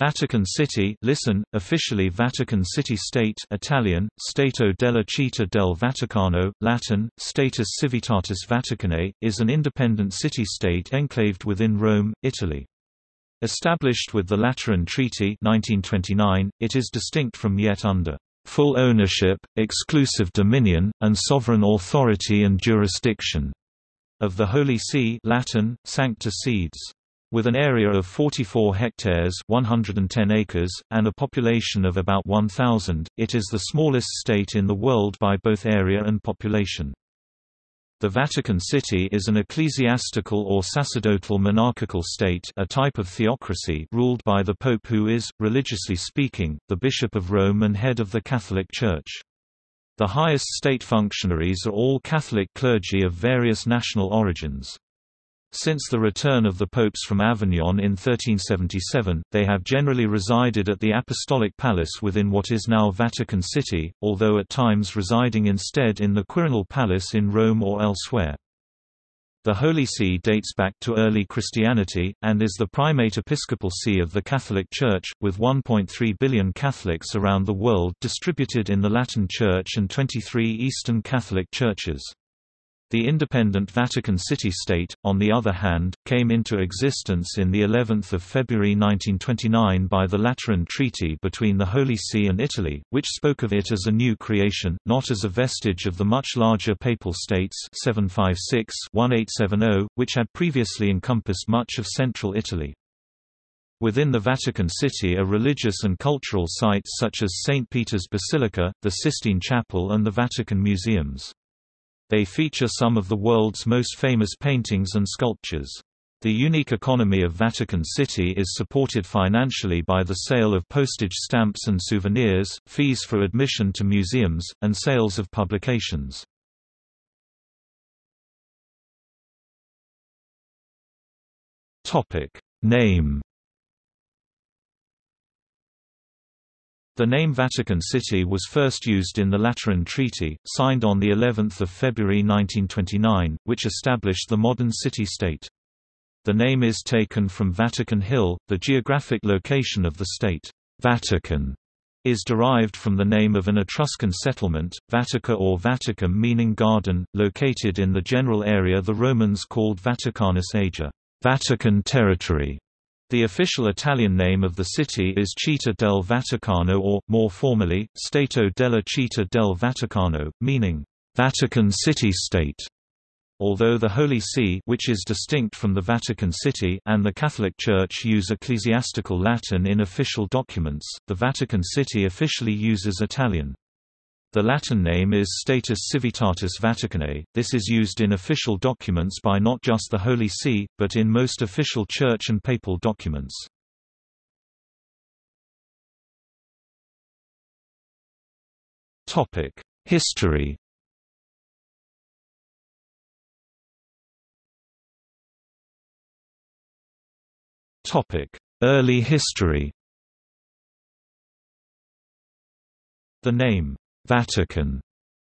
Vatican City listen, officially Vatican City State Italian, Stato della Città del Vaticano, Latin, Status Civitatis Vaticanae, is an independent city-state enclaved within Rome, Italy. Established with the Lateran Treaty 1929, it is distinct from yet under full ownership, exclusive dominion, and sovereign authority and jurisdiction of the Holy See Latin, Sancta Sedes. With an area of 44 hectares 110 acres, and a population of about 1,000, it is the smallest state in the world by both area and population. The Vatican City is an ecclesiastical or sacerdotal monarchical state a type of theocracy ruled by the Pope who is, religiously speaking, the Bishop of Rome and head of the Catholic Church. The highest state functionaries are all Catholic clergy of various national origins. Since the return of the popes from Avignon in 1377, they have generally resided at the Apostolic Palace within what is now Vatican City, although at times residing instead in the Quirinal Palace in Rome or elsewhere. The Holy See dates back to early Christianity, and is the primate episcopal see of the Catholic Church, with 1.3 billion Catholics around the world distributed in the Latin Church and 23 Eastern Catholic churches. The independent Vatican City-State, on the other hand, came into existence in the 11th of February 1929 by the Lateran Treaty between the Holy See and Italy, which spoke of it as a new creation, not as a vestige of the much larger Papal States 756-1870, which had previously encompassed much of central Italy. Within the Vatican City are religious and cultural sites such as St. Peter's Basilica, the Sistine Chapel and the Vatican Museums. They feature some of the world's most famous paintings and sculptures. The unique economy of Vatican City is supported financially by the sale of postage stamps and souvenirs, fees for admission to museums, and sales of publications. Name The name Vatican City was first used in the Lateran Treaty, signed on the 11th of February 1929, which established the modern city-state. The name is taken from Vatican Hill, the geographic location of the state. Vatican is derived from the name of an Etruscan settlement, Vatica or Vaticum meaning garden, located in the general area the Romans called Vaticanus Ager, Vatican territory. The official Italian name of the city is Città del Vaticano or, more formally, Stato della Città del Vaticano, meaning, Vatican City-State. Although the Holy See which is distinct from the Vatican City and the Catholic Church use ecclesiastical Latin in official documents, the Vatican City officially uses Italian. The Latin name is Status Civitatis Vaticanae. This is used in official documents by not just the Holy See, but in most official church and papal documents. Topic: History. Topic: Early history. The name Vatican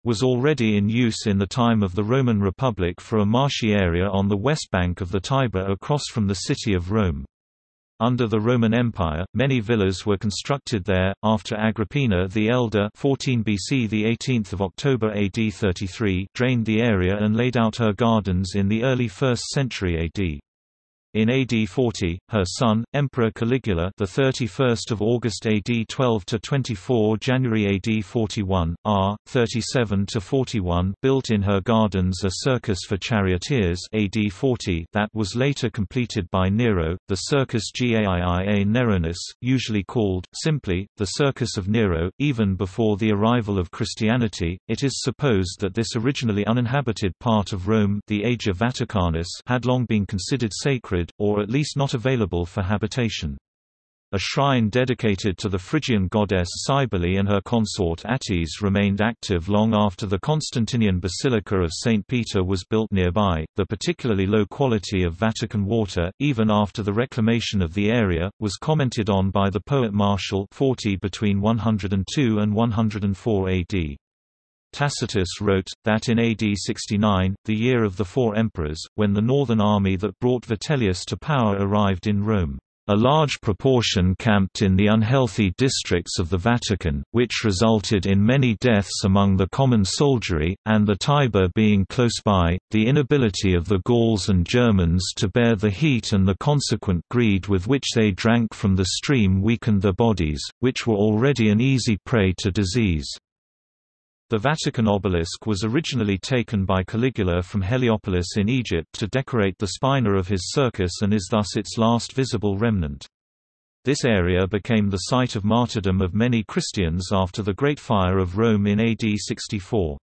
was already in use in the time of the Roman Republic for a marshy area on the west bank of the Tiber across from the city of Rome. Under the Roman Empire, many villas were constructed there. After Agrippina the Elder, 14 BC, the 18th of October AD 33, drained the area and laid out her gardens in the early 1st century AD. In AD 40, her son, Emperor Caligula, the 31st of August AD 12 to 24 January AD 41, R. 37 to 41, built in her gardens a circus for charioteers AD 40 that was later completed by Nero, the Circus Gaiia Neronis, usually called simply the Circus of Nero. Even before the arrival of Christianity, it is supposed that this originally uninhabited part of Rome, the Ager Vaticanus, had long been considered sacred or at least not available for habitation. A shrine dedicated to the Phrygian goddess Cybele and her consort Attis remained active long after the Constantinian Basilica of St. Peter was built nearby. The particularly low quality of Vatican water, even after the reclamation of the area, was commented on by the poet Martial 40 between 102 and 104 AD. Tacitus wrote, that in AD 69, the year of the four emperors, when the northern army that brought Vitellius to power arrived in Rome, A large proportion camped in the unhealthy districts of the Vatican, which resulted in many deaths among the common soldiery, and the Tiber being close by, the inability of the Gauls and Germans to bear the heat and the consequent greed with which they drank from the stream weakened their bodies, which were already an easy prey to disease. The Vatican obelisk was originally taken by Caligula from Heliopolis in Egypt to decorate the spina of his circus and is thus its last visible remnant. This area became the site of martyrdom of many Christians after the Great Fire of Rome in AD 64.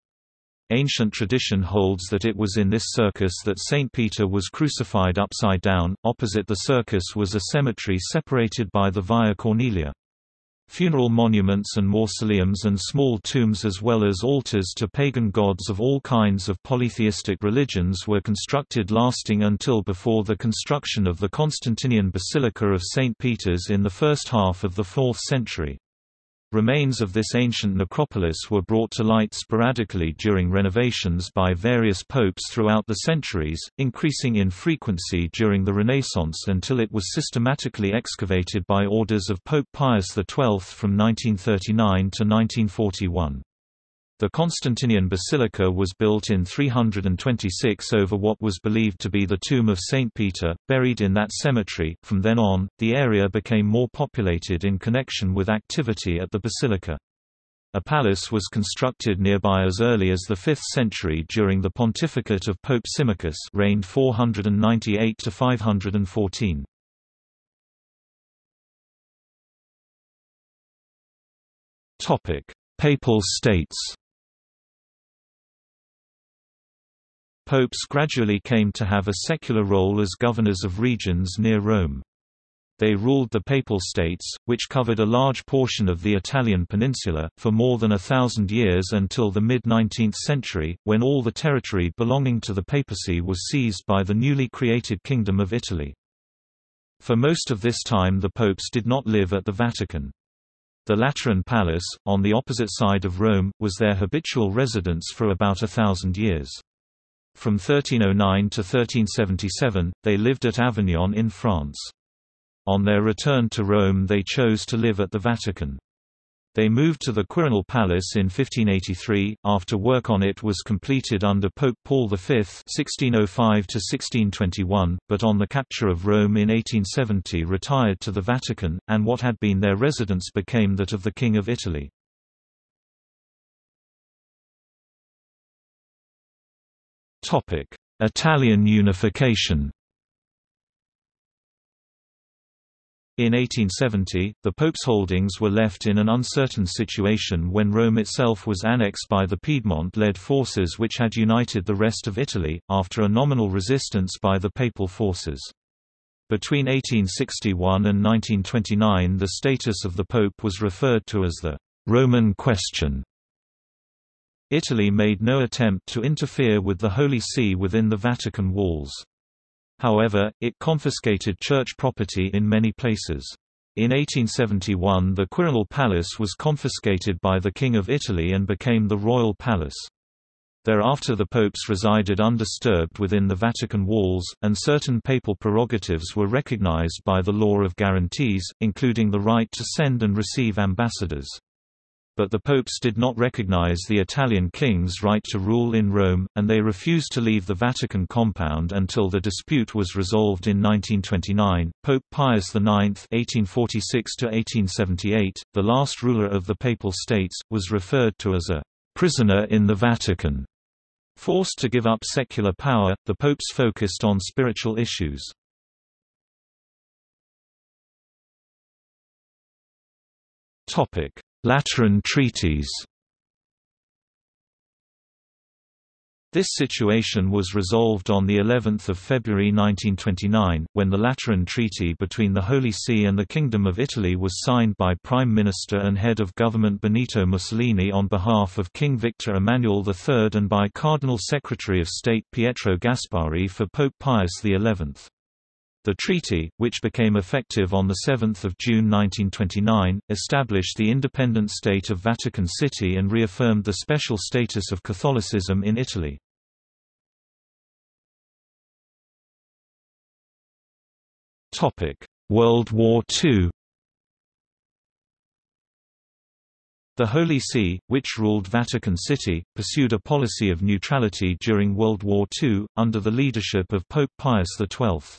Ancient tradition holds that it was in this circus that St. Peter was crucified upside down. Opposite the circus was a cemetery separated by the Via Cornelia. Funeral monuments and mausoleums and small tombs as well as altars to pagan gods of all kinds of polytheistic religions were constructed lasting until before the construction of the Constantinian Basilica of St. Peter's in the first half of the 4th century. Remains of this ancient necropolis were brought to light sporadically during renovations by various popes throughout the centuries, increasing in frequency during the Renaissance until it was systematically excavated by orders of Pope Pius XII from 1939 to 1941. The Constantinian basilica was built in 326 over what was believed to be the tomb of Saint Peter, buried in that cemetery. From then on, the area became more populated in connection with activity at the basilica. A palace was constructed nearby as early as the 5th century during the pontificate of Pope Symmachus reigned 498 to 514. Topic: Papal States Popes gradually came to have a secular role as governors of regions near Rome. They ruled the Papal States, which covered a large portion of the Italian peninsula, for more than a thousand years until the mid-19th century, when all the territory belonging to the papacy was seized by the newly created Kingdom of Italy. For most of this time the popes did not live at the Vatican. The Lateran Palace, on the opposite side of Rome, was their habitual residence for about a thousand years. From 1309 to 1377, they lived at Avignon in France. On their return to Rome they chose to live at the Vatican. They moved to the Quirinal Palace in 1583, after work on it was completed under Pope Paul V (1605–1621), but on the capture of Rome in 1870 retired to the Vatican, and what had been their residence became that of the King of Italy. Topic: Italian unification. In 1870, the Pope's holdings were left in an uncertain situation when Rome itself was annexed by the Piedmont-led forces which had united the rest of Italy, after a nominal resistance by the Papal forces. Between 1861 and 1929 the status of the Pope was referred to as the «Roman question», Italy made no attempt to interfere with the Holy See within the Vatican walls. However, it confiscated church property in many places. In 1871 the Quirinal Palace was confiscated by the King of Italy and became the Royal Palace. Thereafter the popes resided undisturbed within the Vatican walls, and certain papal prerogatives were recognized by the law of guarantees, including the right to send and receive ambassadors but the popes did not recognize the Italian king's right to rule in Rome, and they refused to leave the Vatican compound until the dispute was resolved in 1929. Pope Pius IX (1846–1878), the last ruler of the Papal States, was referred to as a prisoner in the Vatican. Forced to give up secular power, the popes focused on spiritual issues. Topic: Lateran treaties This situation was resolved on the 11th of February 1929 when the Lateran Treaty between the Holy See and the Kingdom of Italy was signed by Prime Minister and Head of Government Benito Mussolini on behalf of King Victor Emmanuel III and by Cardinal Secretary of State Pietro Gasparri for Pope Pius XI. The treaty, which became effective on 7 June 1929, established the independent state of Vatican City and reaffirmed the special status of Catholicism in Italy. World War II The Holy See, which ruled Vatican City, pursued a policy of neutrality during World War II, under the leadership of Pope Pius XII.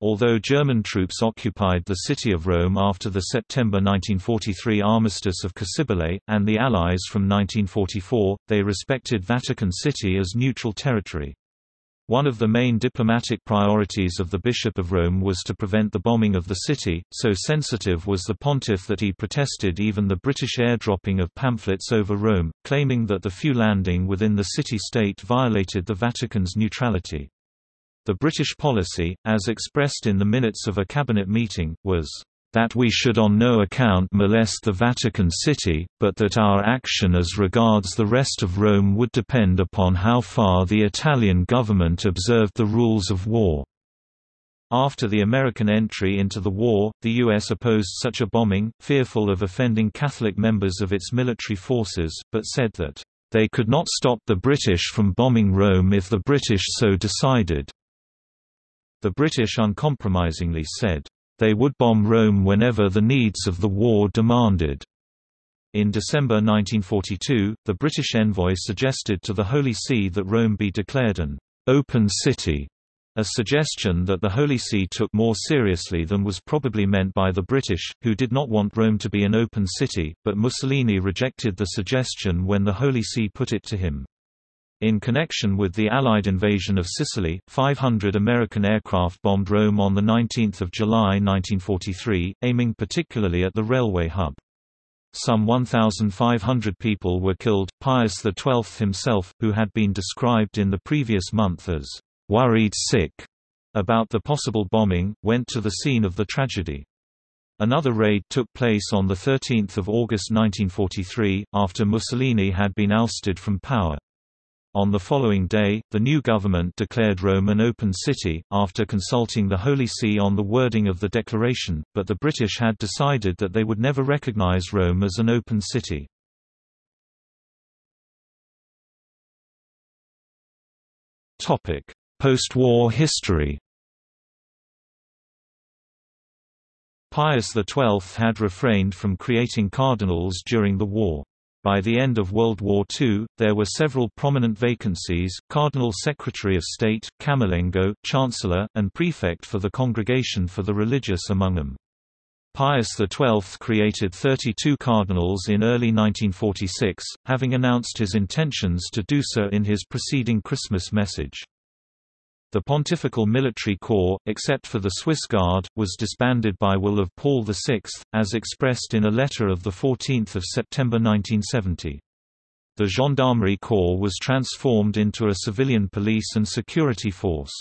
Although German troops occupied the city of Rome after the September 1943 armistice of Cassibile, and the Allies from 1944, they respected Vatican City as neutral territory. One of the main diplomatic priorities of the Bishop of Rome was to prevent the bombing of the city, so sensitive was the pontiff that he protested even the British airdropping of pamphlets over Rome, claiming that the few landing within the city-state violated the Vatican's neutrality. The British policy, as expressed in the minutes of a cabinet meeting, was that we should on no account molest the Vatican City, but that our action as regards the rest of Rome would depend upon how far the Italian government observed the rules of war. After the American entry into the war, the U.S. opposed such a bombing, fearful of offending Catholic members of its military forces, but said that, "...they could not stop the British from bombing Rome if the British so decided." The British uncompromisingly said, they would bomb Rome whenever the needs of the war demanded. In December 1942, the British envoy suggested to the Holy See that Rome be declared an open city, a suggestion that the Holy See took more seriously than was probably meant by the British, who did not want Rome to be an open city, but Mussolini rejected the suggestion when the Holy See put it to him. In connection with the Allied invasion of Sicily, 500 American aircraft bombed Rome on 19 July 1943, aiming particularly at the railway hub. Some 1,500 people were killed. Pius XII himself, who had been described in the previous month as worried sick about the possible bombing, went to the scene of the tragedy. Another raid took place on 13 August 1943, after Mussolini had been ousted from power. On the following day, the new government declared Rome an open city, after consulting the Holy See on the wording of the declaration, but the British had decided that they would never recognize Rome as an open city. Post-war history Pius XII had refrained from creating cardinals during the war. By the end of World War II, there were several prominent vacancies, Cardinal Secretary of State, Camerlengo, Chancellor, and Prefect for the Congregation for the Religious among them. Pius XII created 32 cardinals in early 1946, having announced his intentions to do so in his preceding Christmas message. The Pontifical Military Corps, except for the Swiss Guard, was disbanded by will of Paul VI, as expressed in a letter of 14 September 1970. The Gendarmerie Corps was transformed into a civilian police and security force.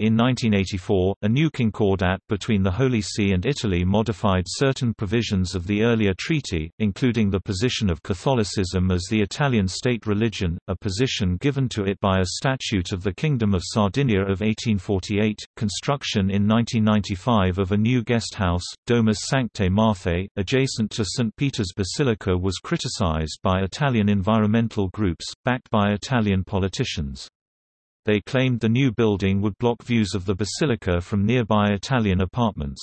In 1984, a new concordat between the Holy See and Italy modified certain provisions of the earlier treaty, including the position of Catholicism as the Italian state religion, a position given to it by a statute of the Kingdom of Sardinia of 1848, construction in 1995 of a new guest house, Domus Sanctae Marthae, adjacent to St. Peter's Basilica was criticized by Italian environmental groups, backed by Italian politicians. They claimed the new building would block views of the basilica from nearby Italian apartments.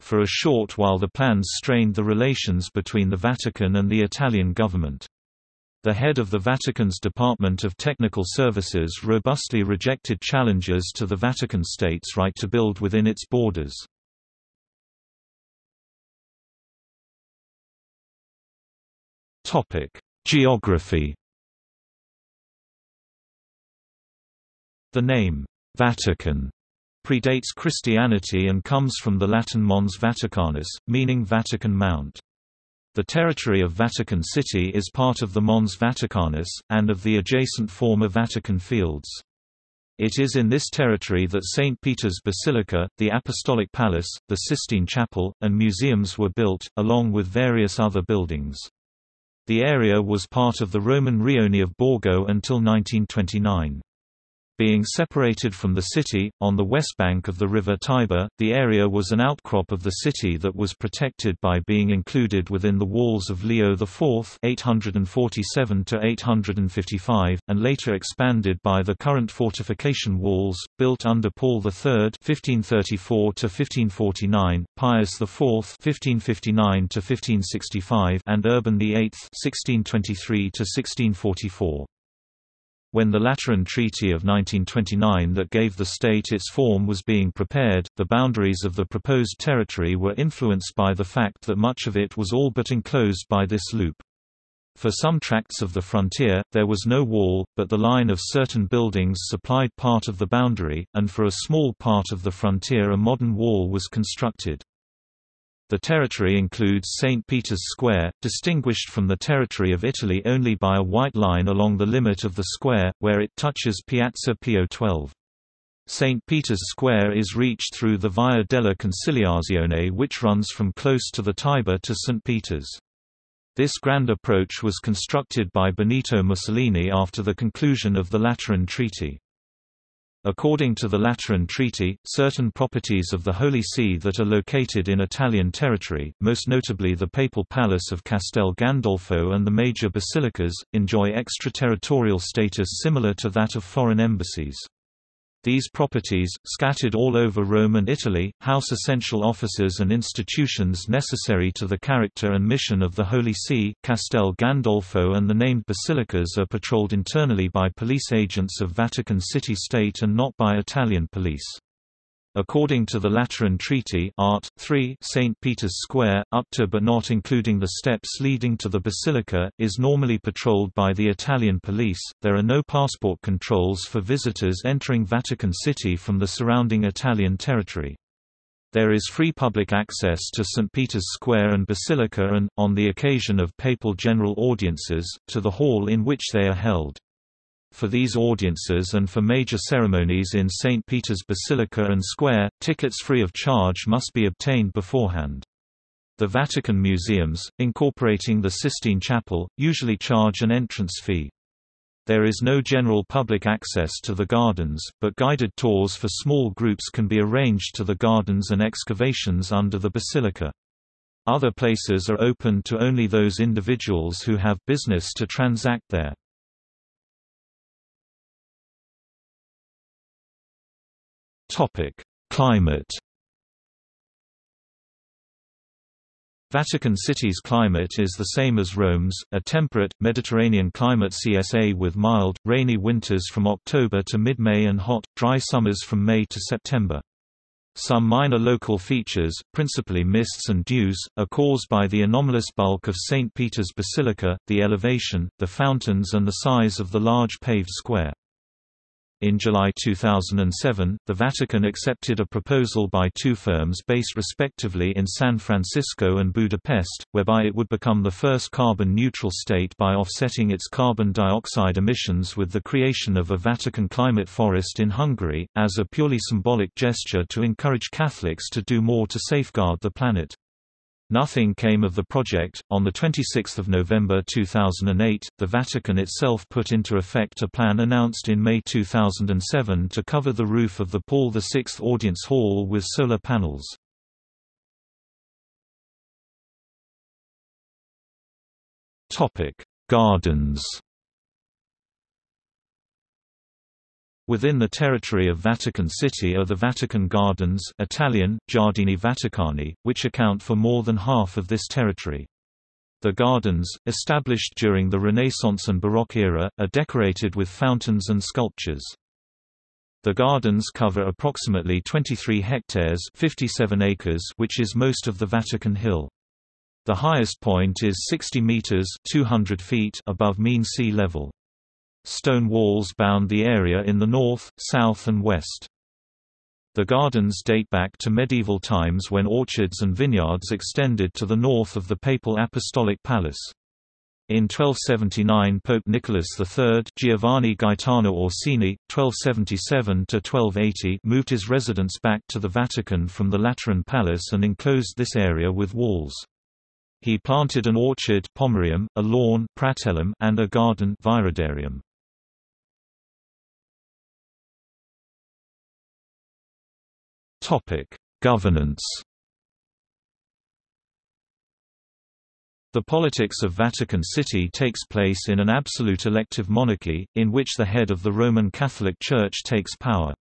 For a short while the plans strained the relations between the Vatican and the Italian government. The head of the Vatican's Department of Technical Services robustly rejected challenges to the Vatican State's right to build within its borders. Geography The name, Vatican, predates Christianity and comes from the Latin Mons Vaticanus, meaning Vatican Mount. The territory of Vatican City is part of the Mons Vaticanus, and of the adjacent former Vatican Fields. It is in this territory that St. Peter's Basilica, the Apostolic Palace, the Sistine Chapel, and museums were built, along with various other buildings. The area was part of the Roman Rione of Borgo until 1929. Being separated from the city, on the west bank of the river Tiber, the area was an outcrop of the city that was protected by being included within the walls of Leo IV (847–855) and later expanded by the current fortification walls, built under Paul III 1534 Pius IV 1559 and Urban VIII 1623 1644. When the Lateran Treaty of 1929 that gave the state its form was being prepared, the boundaries of the proposed territory were influenced by the fact that much of it was all but enclosed by this loop. For some tracts of the frontier, there was no wall, but the line of certain buildings supplied part of the boundary, and for a small part of the frontier a modern wall was constructed. The territory includes St. Peter's Square, distinguished from the territory of Italy only by a white line along the limit of the square, where it touches Piazza Pio XII. St. Peter's Square is reached through the Via della Conciliazione which runs from close to the Tiber to St. Peter's. This grand approach was constructed by Benito Mussolini after the conclusion of the Lateran Treaty. According to the Lateran Treaty, certain properties of the Holy See that are located in Italian territory, most notably the Papal Palace of Castel Gandolfo and the major basilicas, enjoy extraterritorial status similar to that of foreign embassies. These properties, scattered all over Rome and Italy, house essential offices and institutions necessary to the character and mission of the Holy See. Castel Gandolfo and the named basilicas are patrolled internally by police agents of Vatican City State and not by Italian police. According to the Lateran Treaty Art. 3, St. Peter's Square, up to but not including the steps leading to the basilica, is normally patrolled by the Italian police. There are no passport controls for visitors entering Vatican City from the surrounding Italian territory. There is free public access to St. Peter's Square and Basilica and, on the occasion of papal general audiences, to the hall in which they are held. For these audiences and for major ceremonies in St. Peter's Basilica and Square, tickets free of charge must be obtained beforehand. The Vatican museums, incorporating the Sistine Chapel, usually charge an entrance fee. There is no general public access to the gardens, but guided tours for small groups can be arranged to the gardens and excavations under the basilica. Other places are open to only those individuals who have business to transact there. Topic: Climate. Vatican City's climate is the same as Rome's, a temperate, Mediterranean climate CSA with mild, rainy winters from October to mid-May and hot, dry summers from May to September. Some minor local features, principally mists and dews, are caused by the anomalous bulk of St. Peter's Basilica, the elevation, the fountains and the size of the large paved square. In July 2007, the Vatican accepted a proposal by two firms based respectively in San Francisco and Budapest, whereby it would become the first carbon-neutral state by offsetting its carbon dioxide emissions with the creation of a Vatican climate forest in Hungary, as a purely symbolic gesture to encourage Catholics to do more to safeguard the planet. Nothing came of the project. On the 26th of November 2008, the Vatican itself put into effect a plan announced in May 2007 to cover the roof of the Paul VI Audience Hall with solar panels. Topic: Gardens. Within the territory of Vatican City are the Vatican Gardens Italian, Giardini Vaticani, which account for more than half of this territory. The gardens, established during the Renaissance and Baroque era, are decorated with fountains and sculptures. The gardens cover approximately 23 hectares 57 acres which is most of the Vatican Hill. The highest point is 60 meters 200 feet above mean sea level. Stone walls bound the area in the north, south and west. The gardens date back to medieval times when orchards and vineyards extended to the north of the Papal Apostolic Palace. In 1279 Pope Nicholas III Giovanni Gaetano Orsini, 1277–1280 moved his residence back to the Vatican from the Lateran Palace and enclosed this area with walls. He planted an orchard pomerium, a lawn pratellum, and a garden viridarium. Governance The politics of Vatican City takes place in an absolute elective monarchy, in which the head of the Roman Catholic Church takes power.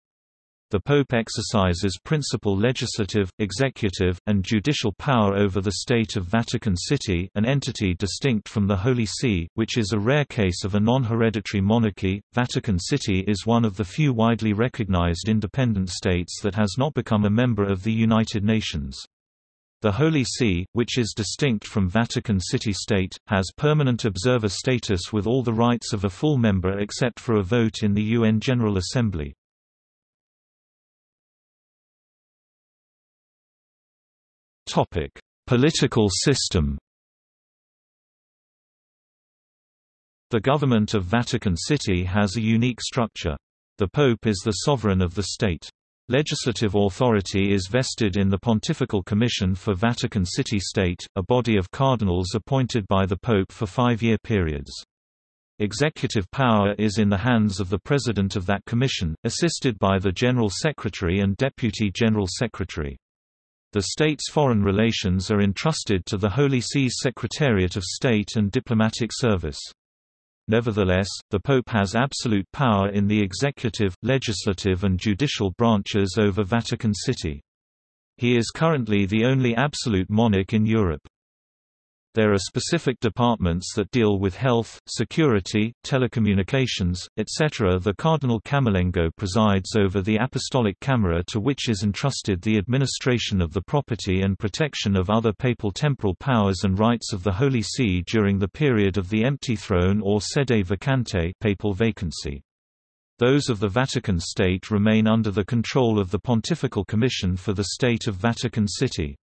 The Pope exercises principal legislative, executive, and judicial power over the state of Vatican City an entity distinct from the Holy See, which is a rare case of a non-hereditary monarchy. Vatican City is one of the few widely recognized independent states that has not become a member of the United Nations. The Holy See, which is distinct from Vatican City State, has permanent observer status with all the rights of a full member except for a vote in the UN General Assembly. Political system The government of Vatican City has a unique structure. The Pope is the sovereign of the state. Legislative authority is vested in the Pontifical Commission for Vatican City State, a body of cardinals appointed by the Pope for five-year periods. Executive power is in the hands of the President of that commission, assisted by the General Secretary and Deputy General Secretary. The state's foreign relations are entrusted to the Holy See's Secretariat of State and Diplomatic Service. Nevertheless, the Pope has absolute power in the executive, legislative and judicial branches over Vatican City. He is currently the only absolute monarch in Europe. There are specific departments that deal with health, security, telecommunications, etc. The Cardinal Camerlengo presides over the Apostolic Camera to which is entrusted the administration of the property and protection of other papal temporal powers and rights of the Holy See during the period of the empty throne or sede vacante papal vacancy. Those of the Vatican State remain under the control of the Pontifical Commission for the State of Vatican City.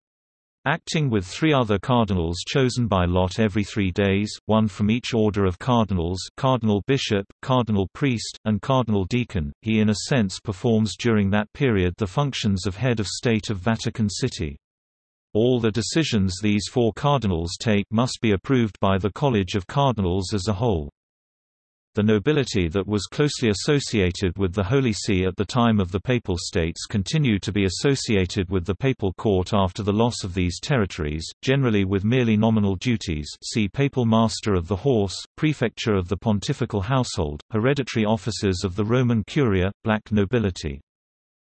Acting with three other cardinals chosen by lot every three days, one from each order of cardinals cardinal bishop, cardinal priest, and cardinal deacon, he in a sense performs during that period the functions of head of state of Vatican City. All the decisions these four cardinals take must be approved by the College of Cardinals as a whole. The nobility that was closely associated with the Holy See at the time of the Papal States continued to be associated with the Papal Court after the loss of these territories, generally with merely nominal duties see Papal Master of the Horse, Prefecture of the Pontifical Household, hereditary officers of the Roman Curia, black nobility.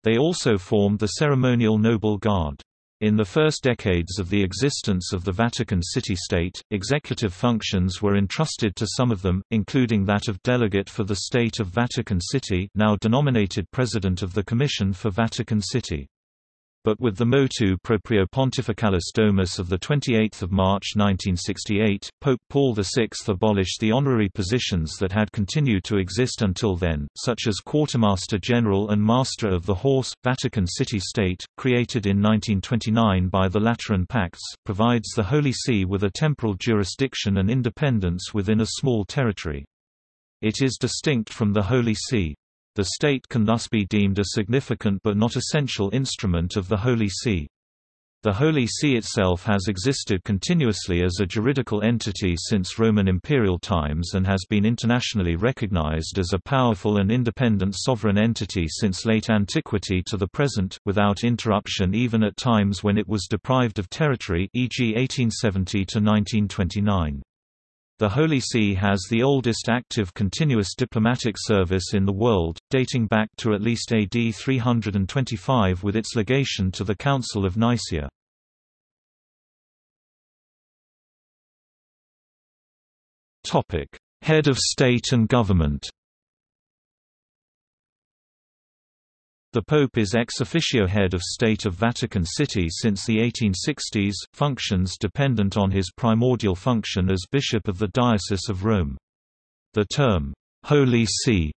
They also formed the ceremonial noble guard. In the first decades of the existence of the Vatican City-State, executive functions were entrusted to some of them, including that of delegate for the State of Vatican City now denominated President of the Commission for Vatican City but with the motu proprio pontificalis domus of 28 March 1968, Pope Paul VI abolished the honorary positions that had continued to exist until then, such as Quartermaster General and Master of the Horse. Vatican City State, created in 1929 by the Lateran Pacts, provides the Holy See with a temporal jurisdiction and independence within a small territory. It is distinct from the Holy See. The state can thus be deemed a significant but not essential instrument of the Holy See. The Holy See itself has existed continuously as a juridical entity since Roman imperial times and has been internationally recognized as a powerful and independent sovereign entity since late antiquity to the present, without interruption even at times when it was deprived of territory e.g. 1870 to 1929. The Holy See has the oldest active continuous diplomatic service in the world, dating back to at least AD 325 with its legation to the Council of Nicaea. Head of state and government The Pope is ex officio head of state of Vatican City since the 1860s, functions dependent on his primordial function as Bishop of the Diocese of Rome. The term, Holy See,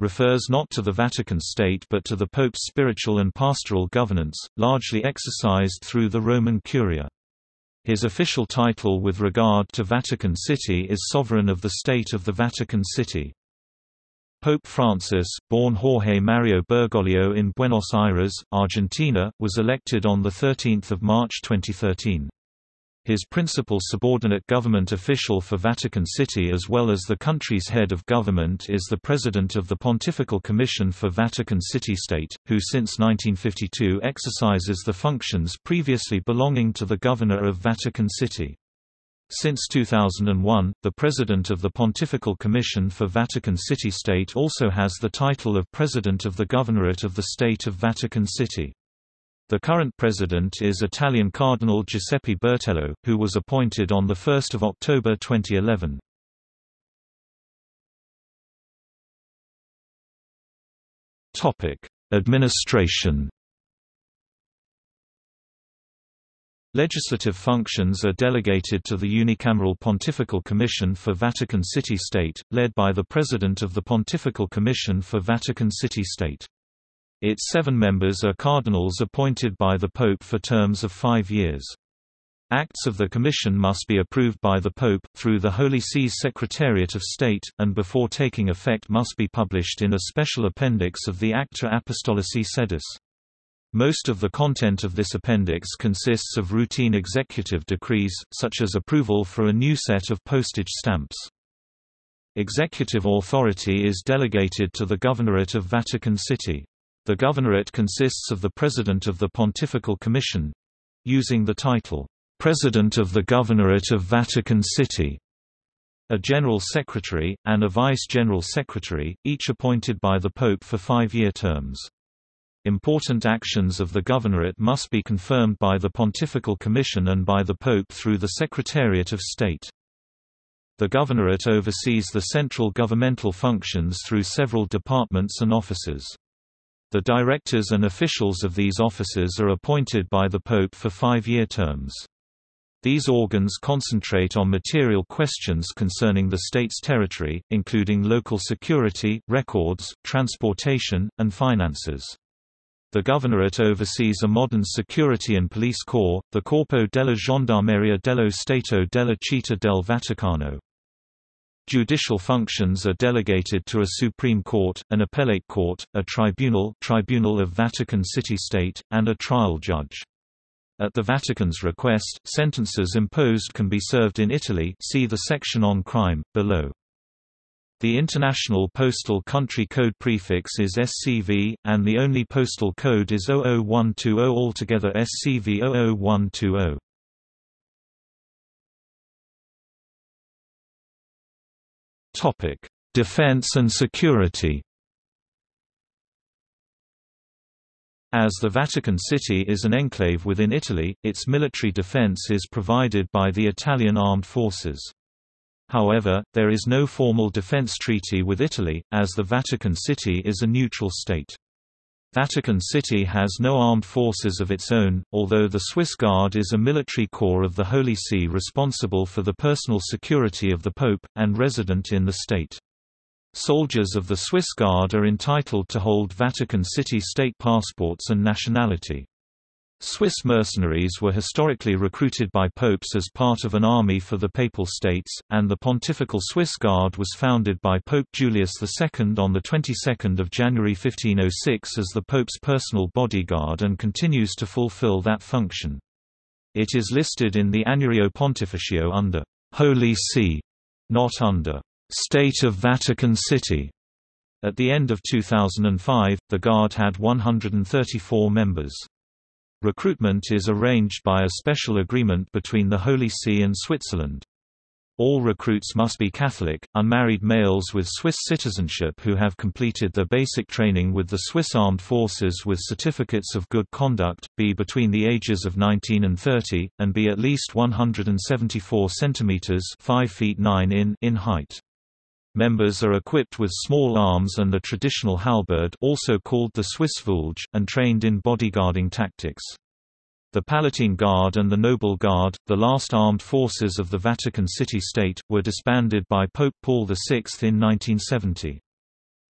refers not to the Vatican State but to the Pope's spiritual and pastoral governance, largely exercised through the Roman Curia. His official title with regard to Vatican City is Sovereign of the State of the Vatican City. Pope Francis, born Jorge Mario Bergoglio in Buenos Aires, Argentina, was elected on 13 March 2013. His principal subordinate government official for Vatican City as well as the country's head of government is the President of the Pontifical Commission for Vatican City-State, who since 1952 exercises the functions previously belonging to the Governor of Vatican City. Since 2001, the President of the Pontifical Commission for Vatican City-State also has the title of President of the Governorate of the State of Vatican City. The current president is Italian Cardinal Giuseppe Bertello, who was appointed on 1 October 2011. Administration Legislative functions are delegated to the unicameral Pontifical Commission for Vatican City-State, led by the President of the Pontifical Commission for Vatican City-State. Its seven members are cardinals appointed by the Pope for terms of five years. Acts of the Commission must be approved by the Pope, through the Holy See's Secretariat of State, and before taking effect must be published in a special appendix of the Acta Apostolicae Sedis. Most of the content of this appendix consists of routine executive decrees, such as approval for a new set of postage stamps. Executive authority is delegated to the Governorate of Vatican City. The governorate consists of the President of the Pontifical Commission—using the title, "'President of the Governorate of Vatican City' a General Secretary, and a Vice General Secretary, each appointed by the Pope for five-year terms. Important actions of the Governorate must be confirmed by the Pontifical Commission and by the Pope through the Secretariat of State. The Governorate oversees the central governmental functions through several departments and offices. The directors and officials of these offices are appointed by the Pope for five-year terms. These organs concentrate on material questions concerning the state's territory, including local security, records, transportation, and finances. The governorate oversees a modern security and police corps, the Corpo della Gendarmeria dello Stato della Città del Vaticano. Judicial functions are delegated to a Supreme Court, an appellate court, a tribunal Tribunal of Vatican City-State, and a trial judge. At the Vatican's request, sentences imposed can be served in Italy see the section on crime, below. The International Postal Country Code prefix is SCV, and the only postal code is 00120 altogether SCV 00120. Topic: Defense and security. As the Vatican City is an enclave within Italy, its military defense is provided by the Italian armed forces. However, there is no formal defense treaty with Italy, as the Vatican City is a neutral state. Vatican City has no armed forces of its own, although the Swiss Guard is a military corps of the Holy See responsible for the personal security of the Pope, and resident in the state. Soldiers of the Swiss Guard are entitled to hold Vatican City state passports and nationality. Swiss mercenaries were historically recruited by popes as part of an army for the Papal States, and the Pontifical Swiss Guard was founded by Pope Julius II on the 22nd of January 1506 as the Pope's personal bodyguard and continues to fulfill that function. It is listed in the Annuario Pontificio under Holy See, not under State of Vatican City. At the end of 2005, the Guard had 134 members. Recruitment is arranged by a special agreement between the Holy See and Switzerland. All recruits must be Catholic, unmarried males with Swiss citizenship who have completed their basic training with the Swiss Armed Forces with certificates of good conduct, be between the ages of 19 and 30, and be at least 174 centimeters (5 feet 9 in) in height. Members are equipped with small arms and the traditional halberd also called the Swiss Voulge, and trained in bodyguarding tactics. The Palatine Guard and the Noble Guard, the last armed forces of the Vatican City State, were disbanded by Pope Paul VI in 1970.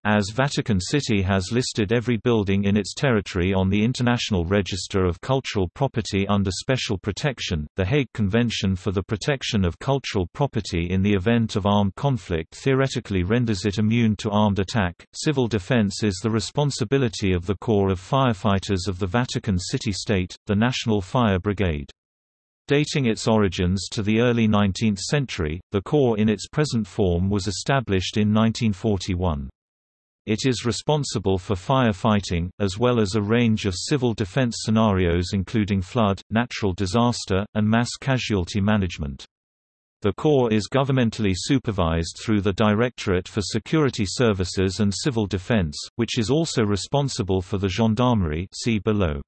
As Vatican City has listed every building in its territory on the International Register of Cultural Property under special protection, the Hague Convention for the Protection of Cultural Property in the event of armed conflict theoretically renders it immune to armed attack. Civil defense is the responsibility of the Corps of Firefighters of the Vatican City State, the National Fire Brigade. Dating its origins to the early 19th century, the Corps in its present form was established in 1941. It is responsible for firefighting, as well as a range of civil defense scenarios including flood, natural disaster, and mass casualty management. The Corps is governmentally supervised through the Directorate for Security Services and Civil Defense, which is also responsible for the Gendarmerie see below.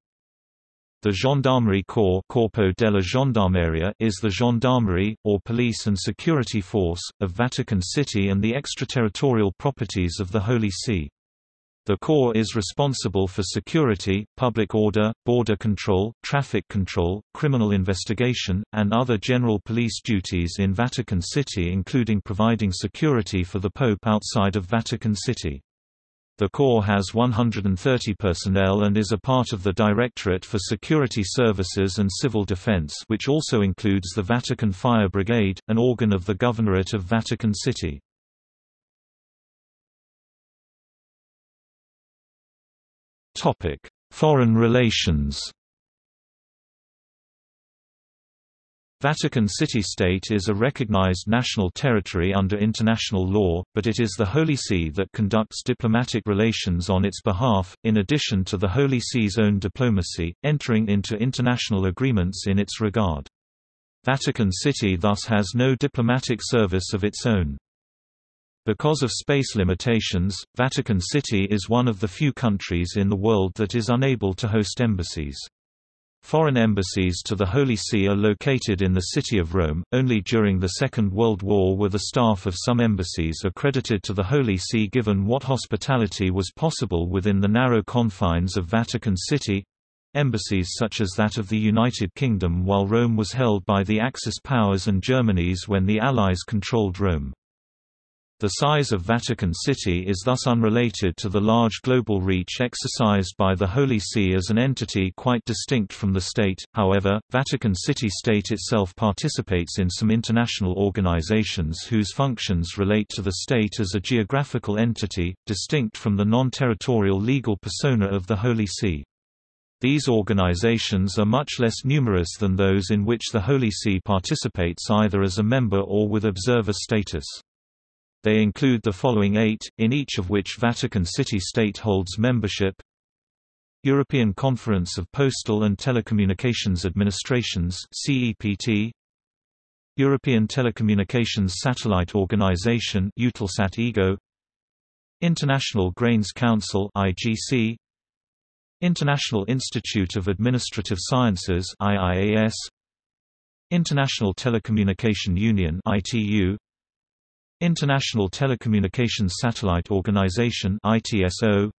The Gendarmerie Corps Corpo della Gendarmeria is the gendarmerie, or police and security force, of Vatican City and the extraterritorial properties of the Holy See. The Corps is responsible for security, public order, border control, traffic control, criminal investigation, and other general police duties in Vatican City including providing security for the Pope outside of Vatican City. The Corps has 130 personnel and is a part of the Directorate for Security Services and Civil Defense which also includes the Vatican Fire Brigade, an organ of the Governorate of Vatican City. Foreign relations Vatican City-State is a recognized national territory under international law, but it is the Holy See that conducts diplomatic relations on its behalf, in addition to the Holy See's own diplomacy, entering into international agreements in its regard. Vatican City thus has no diplomatic service of its own. Because of space limitations, Vatican City is one of the few countries in the world that is unable to host embassies. Foreign embassies to the Holy See are located in the city of Rome. Only during the Second World War were the staff of some embassies accredited to the Holy See given what hospitality was possible within the narrow confines of Vatican City embassies such as that of the United Kingdom while Rome was held by the Axis powers and Germany's when the Allies controlled Rome. The size of Vatican City is thus unrelated to the large global reach exercised by the Holy See as an entity quite distinct from the state. However, Vatican City State itself participates in some international organizations whose functions relate to the state as a geographical entity, distinct from the non-territorial legal persona of the Holy See. These organizations are much less numerous than those in which the Holy See participates either as a member or with observer status. They include the following eight, in each of which Vatican City State holds membership. European Conference of Postal and Telecommunications Administrations CEPT European Telecommunications Satellite Organization Eutelsat EGO International Grains Council IGC International Institute of Administrative Sciences IIAS International Telecommunication Union ITU International Telecommunications Satellite Organization ITSO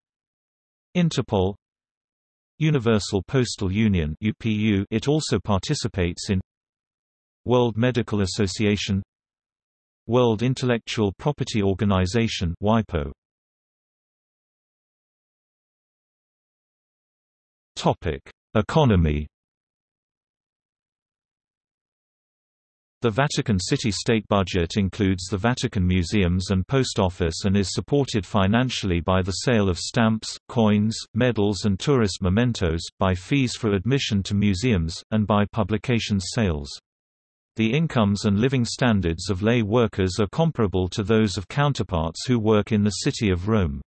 Interpol Universal Postal Union UPU it also participates in World Medical Association World Intellectual Property Organization WIPO Topic Economy The Vatican City state budget includes the Vatican Museums and Post Office and is supported financially by the sale of stamps, coins, medals and tourist mementos, by fees for admission to museums, and by publications sales. The incomes and living standards of lay workers are comparable to those of counterparts who work in the city of Rome.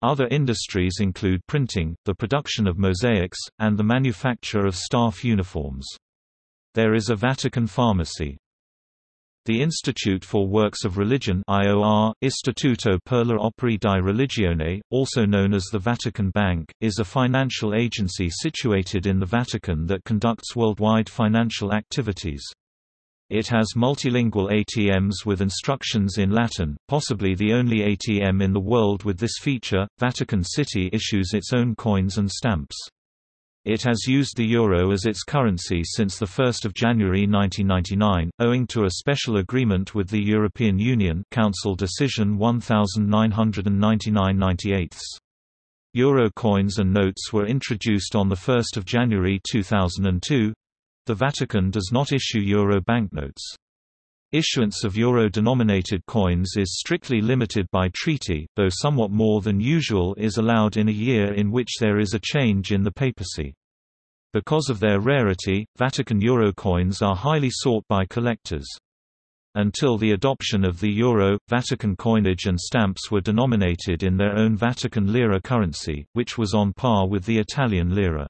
Other industries include printing, the production of mosaics, and the manufacture of staff uniforms. There is a Vatican pharmacy. The Institute for Works of Religion IOR, Istituto per le Opere di Religione, also known as the Vatican Bank, is a financial agency situated in the Vatican that conducts worldwide financial activities. It has multilingual ATMs with instructions in Latin, possibly the only ATM in the world with this feature. Vatican City issues its own coins and stamps. It has used the euro as its currency since 1 January 1999, owing to a special agreement with the European Union Council Decision 1999-98. Euro coins and notes were introduced on 1 January 2002. The Vatican does not issue euro banknotes. Issuance of euro-denominated coins is strictly limited by treaty, though somewhat more than usual is allowed in a year in which there is a change in the papacy. Because of their rarity, Vatican euro coins are highly sought by collectors. Until the adoption of the euro, Vatican coinage and stamps were denominated in their own Vatican lira currency, which was on par with the Italian lira.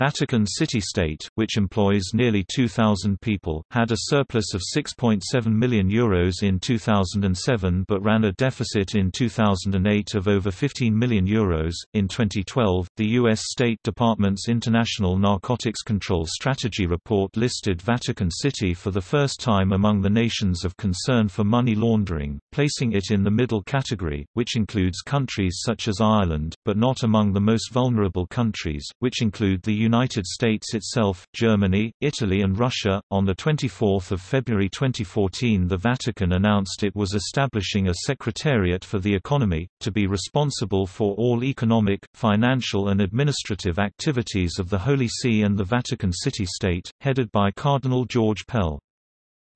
Vatican City-State, which employs nearly 2,000 people, had a surplus of €6.7 million Euros in 2007 but ran a deficit in 2008 of over €15 million. Euros. In 2012, the U.S. State Department's International Narcotics Control Strategy Report listed Vatican City for the first time among the nations of concern for money laundering, placing it in the middle category, which includes countries such as Ireland, but not among the most vulnerable countries, which include the United States itself, Germany, Italy and Russia. On the 24th of February 2014, the Vatican announced it was establishing a Secretariat for the Economy to be responsible for all economic, financial and administrative activities of the Holy See and the Vatican City-State, headed by Cardinal George Pell.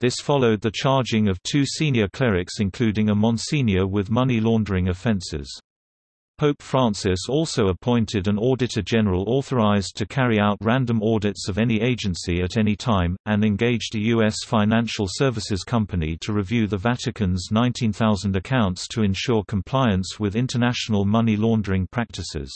This followed the charging of two senior clerics including a Monsignor with money laundering offences. Pope Francis also appointed an Auditor General authorized to carry out random audits of any agency at any time, and engaged a U.S. financial services company to review the Vatican's 19,000 accounts to ensure compliance with international money laundering practices.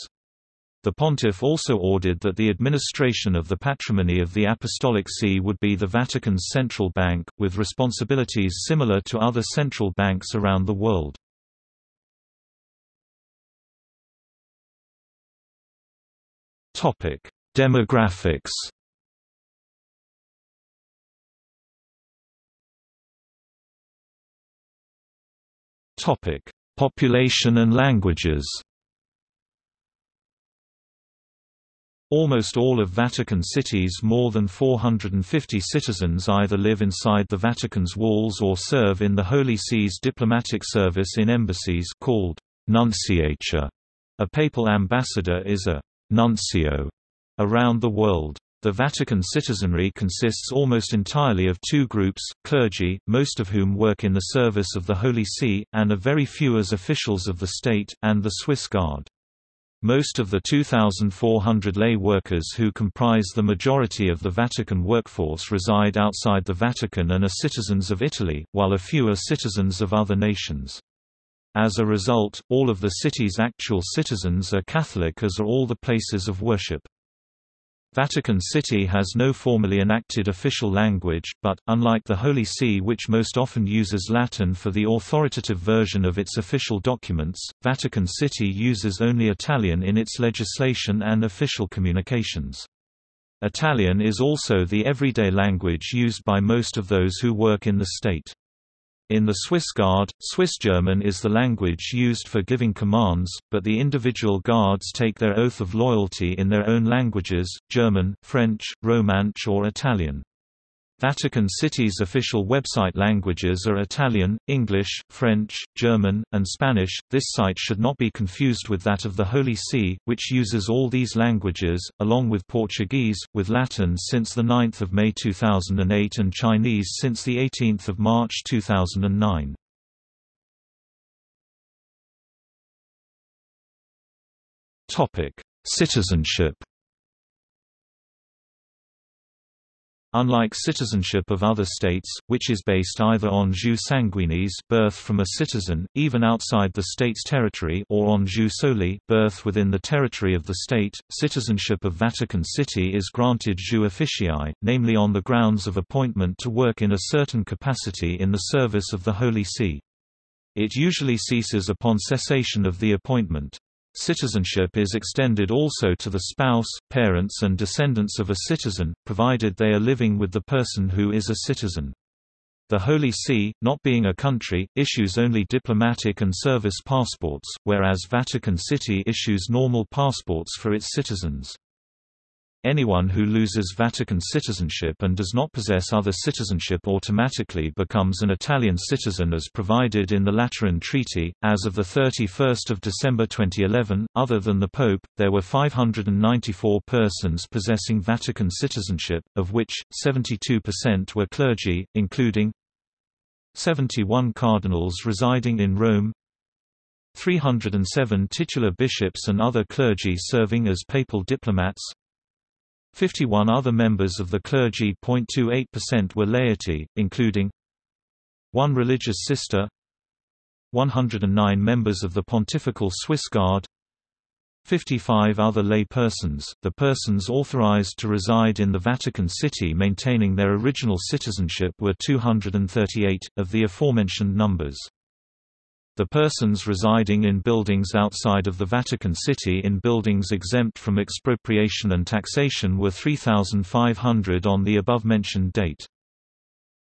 The pontiff also ordered that the administration of the patrimony of the Apostolic See would be the Vatican's central bank, with responsibilities similar to other central banks around the world. Topic: Demographics. Topic: Population and languages. Almost all of Vatican City's more than 450 citizens either live inside the Vatican's walls or serve in the Holy See's diplomatic service in embassies called nunciature. A papal ambassador is a nuncio around the world. The Vatican citizenry consists almost entirely of two groups, clergy, most of whom work in the service of the Holy See, and a very few as officials of the state, and the Swiss Guard. Most of the 2,400 lay workers who comprise the majority of the Vatican workforce reside outside the Vatican and are citizens of Italy, while a few are citizens of other nations. As a result, all of the city's actual citizens are Catholic as are all the places of worship. Vatican City has no formally enacted official language, but, unlike the Holy See which most often uses Latin for the authoritative version of its official documents, Vatican City uses only Italian in its legislation and official communications. Italian is also the everyday language used by most of those who work in the state. In the Swiss Guard, Swiss German is the language used for giving commands, but the individual guards take their oath of loyalty in their own languages, German, French, Romansh or Italian. Vatican City's official website languages are Italian, English, French, German, and Spanish. This site should not be confused with that of the Holy See, which uses all these languages, along with Portuguese, with Latin since 9 May 2008 and Chinese since 18 March 2009. Citizenship Unlike citizenship of other states, which is based either on jus sanguinis birth from a citizen, even outside the state's territory or on jus soli birth within the territory of the state, citizenship of Vatican City is granted jus officii, namely on the grounds of appointment to work in a certain capacity in the service of the Holy See. It usually ceases upon cessation of the appointment. Citizenship is extended also to the spouse, parents and descendants of a citizen, provided they are living with the person who is a citizen. The Holy See, not being a country, issues only diplomatic and service passports, whereas Vatican City issues normal passports for its citizens. Anyone who loses Vatican citizenship and does not possess other citizenship automatically becomes an Italian citizen as provided in the Lateran Treaty. As of 31 December 2011, other than the Pope, there were 594 persons possessing Vatican citizenship, of which, 72% were clergy, including 71 cardinals residing in Rome, 307 titular bishops and other clergy serving as papal diplomats, 51 other members of the clergy 0.28% were laity, including one religious sister 109 members of the Pontifical Swiss Guard 55 other lay persons, the persons authorized to reside in the Vatican City maintaining their original citizenship were 238, of the aforementioned numbers. The persons residing in buildings outside of the Vatican City in buildings exempt from expropriation and taxation were 3,500 on the above-mentioned date.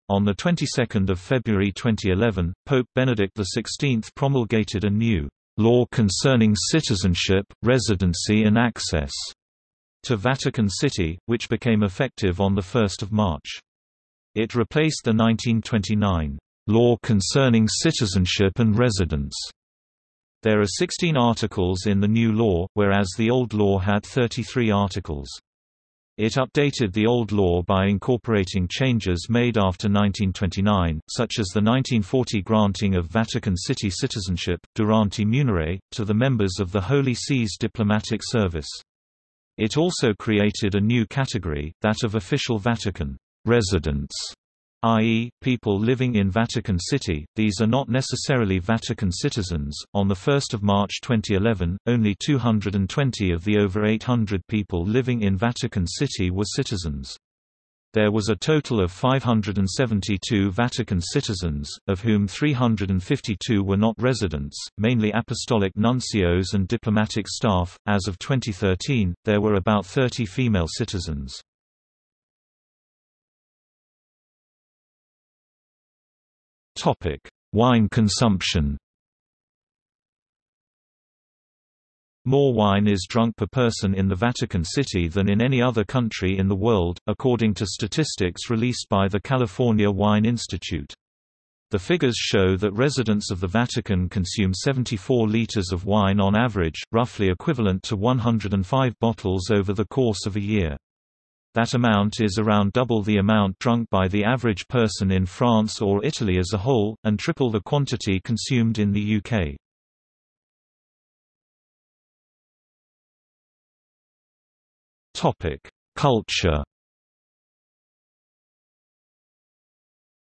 On the 22nd of February 2011, Pope Benedict XVI promulgated a new law concerning citizenship, residency and access to Vatican City, which became effective on 1 March. It replaced the 1929 law concerning citizenship and residence. There are 16 articles in the new law, whereas the old law had 33 articles. It updated the old law by incorporating changes made after 1929, such as the 1940 granting of Vatican City citizenship, durante munere, to the members of the Holy See's diplomatic service. It also created a new category, that of official Vatican residents i.e., people living in Vatican City, these are not necessarily Vatican citizens. On 1 March 2011, only 220 of the over 800 people living in Vatican City were citizens. There was a total of 572 Vatican citizens, of whom 352 were not residents, mainly apostolic nuncios and diplomatic staff. As of 2013, there were about 30 female citizens. Topic: Wine consumption. More wine is drunk per person in the Vatican City than in any other country in the world, according to statistics released by the California Wine Institute. The figures show that residents of the Vatican consume 74 liters of wine on average, roughly equivalent to 105 bottles over the course of a year. That amount is around double the amount drunk by the average person in France or Italy as a whole, and triple the quantity consumed in the UK. Culture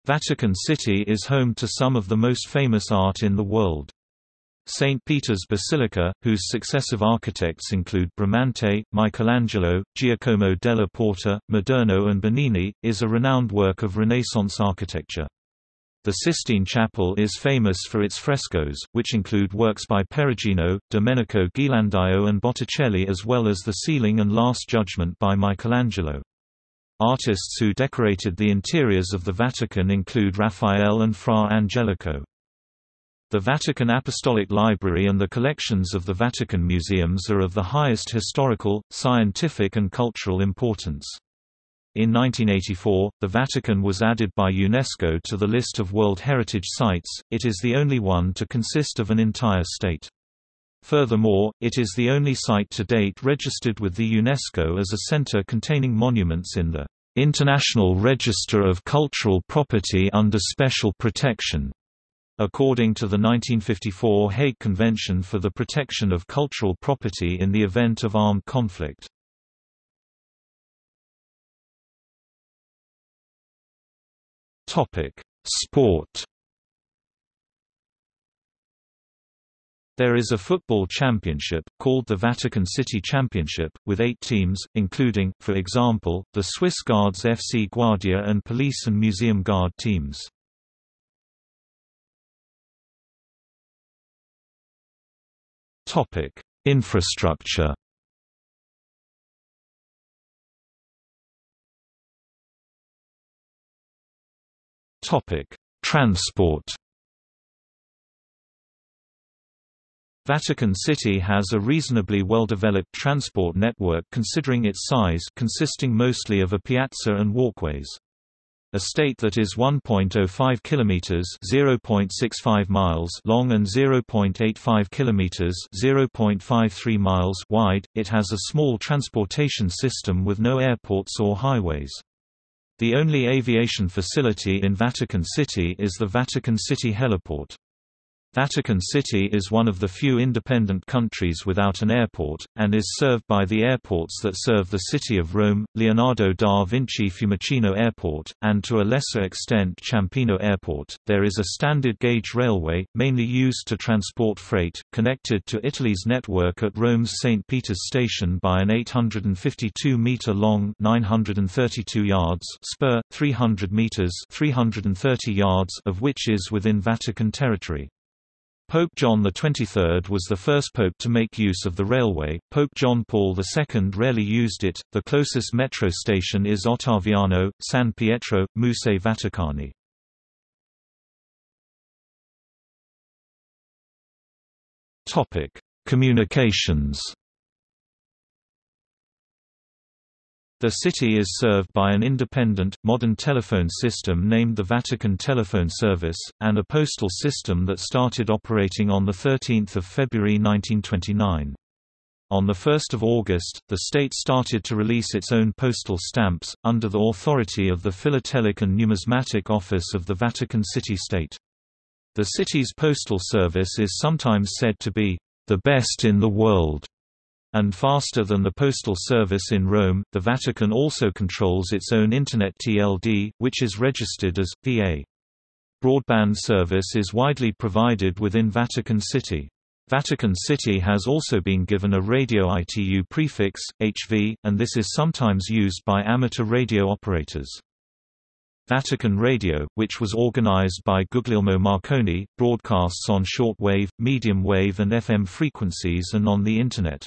Vatican City is home to some of the most famous art in the world. St. Peter's Basilica, whose successive architects include Bramante, Michelangelo, Giacomo della Porta, Maderno and Bernini, is a renowned work of Renaissance architecture. The Sistine Chapel is famous for its frescoes, which include works by Perugino, Domenico Ghirlandaio and Botticelli as well as the ceiling and Last Judgment by Michelangelo. Artists who decorated the interiors of the Vatican include Raphael and Fra Angelico. The Vatican Apostolic Library and the collections of the Vatican museums are of the highest historical, scientific and cultural importance. In 1984, the Vatican was added by UNESCO to the list of World Heritage Sites, it is the only one to consist of an entire state. Furthermore, it is the only site to date registered with the UNESCO as a center containing monuments in the International Register of Cultural Property under Special Protection. According to the 1954 Hague Convention for the Protection of Cultural Property in the Event of Armed Conflict. Sport There is a football championship, called the Vatican City Championship, with eight teams, including, for example, the Swiss Guards FC Guardia and Police and Museum Guard teams. Topic: Infrastructure. Topic: Transport. Vatican City has a reasonably well-developed transport network considering its size consisting mostly of a piazza and walkways. A state that is 1.05 kilometers (0.65 miles) long and 0.85 kilometers (0.53 miles) wide, it has a small transportation system with no airports or highways. The only aviation facility in Vatican City is the Vatican City Heliport. Vatican City is one of the few independent countries without an airport, and is served by the airports that serve the city of Rome, Leonardo da Vinci Fiumicino Airport, and to a lesser extent Ciampino Airport. There is a standard gauge railway, mainly used to transport freight, connected to Italy's network at Rome's St. Peter's Station by an 852-metre-long 932 yards spur, 300 metres 330 yards of which is within Vatican territory. Pope John XXIII was the first pope to make use of the railway. Pope John Paul II rarely used it. The closest metro station is Ottaviano, San Pietro, Musei Vaticani. Communications. The city is served by an independent, modern telephone system named the Vatican Telephone Service, and a postal system that started operating on 13 February 1929. On 1 August, the state started to release its own postal stamps, under the authority of the Philatelic and Numismatic Office of the Vatican City-State. The city's postal service is sometimes said to be, "...the best in the world." And faster than the postal service in Rome. The Vatican also controls its own Internet TLD, which is registered as VA. Broadband service is widely provided within Vatican City. Vatican City has also been given a radio ITU prefix, HV, and this is sometimes used by amateur radio operators. Vatican Radio, which was organized by Guglielmo Marconi, broadcasts on shortwave, medium wave and FM frequencies and on the Internet.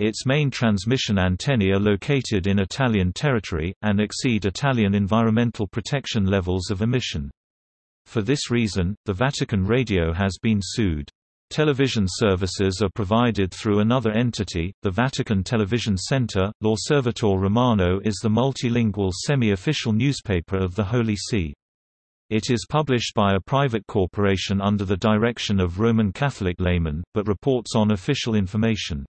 Its main transmission antennae are located in Italian territory, and exceed Italian environmental protection levels of emission. For this reason, the Vatican Radio has been sued. Television services are provided through another entity, the Vatican Television Center. L'Osservatore Romano is the multilingual semi-official newspaper of the Holy See. It is published by a private corporation under the direction of Roman Catholic laymen, but reports on official information.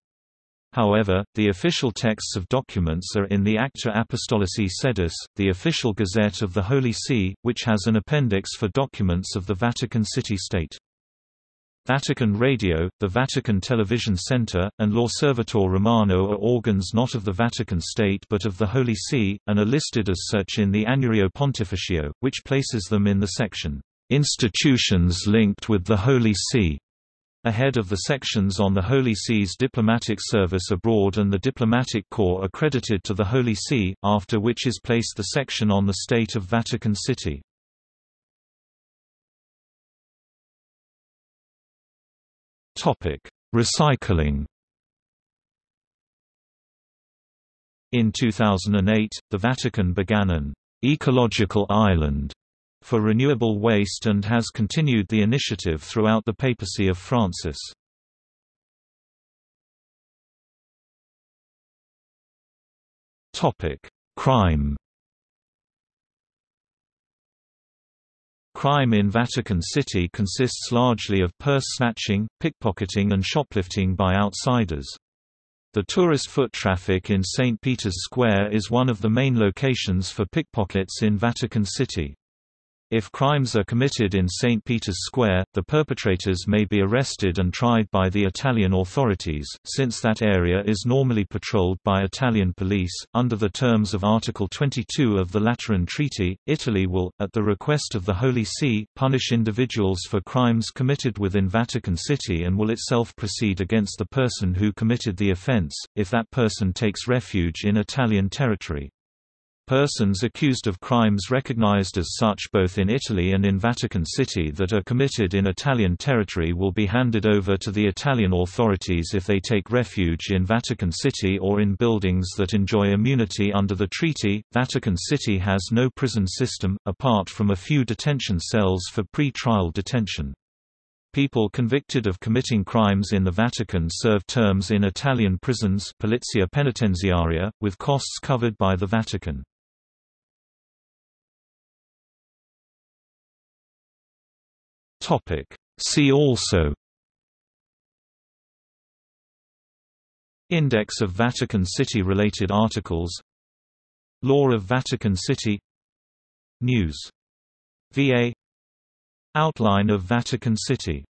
However, the official texts of documents are in the Acta Apostolicae Sedis, the official gazette of the Holy See, which has an appendix for documents of the Vatican City-State. Vatican Radio, the Vatican Television Center, and L'Osservatore Romano are organs not of the Vatican State but of the Holy See, and are listed as such in the Annuario Pontificio, which places them in the section, "'Institutions linked with the Holy See' ahead of the sections on the Holy See's diplomatic service abroad and the diplomatic corps accredited to the Holy See, after which is placed the section on the state of Vatican City. Recycling In 2008, the Vatican began an ecological island for renewable waste and has continued the initiative throughout the papacy of Francis. Crime Crime in Vatican City consists largely of purse snatching, pickpocketing and shoplifting by outsiders. The tourist foot traffic in St. Peter's Square is one of the main locations for pickpockets in Vatican City. If crimes are committed in St. Peter's Square, the perpetrators may be arrested and tried by the Italian authorities, since that area is normally patrolled by Italian police. Under the terms of Article 22 of the Lateran Treaty, Italy will, at the request of the Holy See, punish individuals for crimes committed within Vatican City and will itself proceed against the person who committed the offense, if that person takes refuge in Italian territory. Persons accused of crimes recognized as such both in Italy and in Vatican City that are committed in Italian territory will be handed over to the Italian authorities if they take refuge in Vatican City or in buildings that enjoy immunity under the treaty. Vatican City has no prison system, apart from a few detention cells for pre-trial detention. People convicted of committing crimes in the Vatican serve terms in Italian prisons Polizia Penitenziaria, with costs covered by the Vatican. Topic. See also. Index of Vatican City-related articles. Law of Vatican City. News. VA Outline of Vatican City